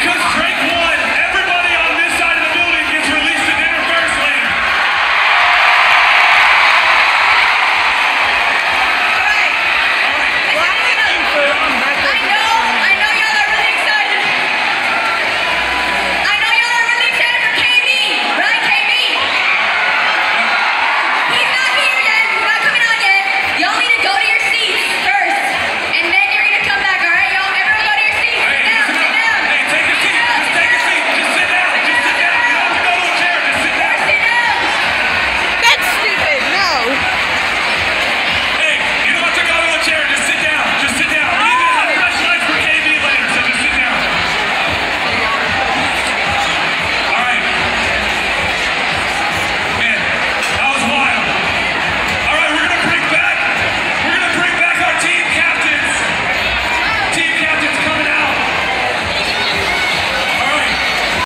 because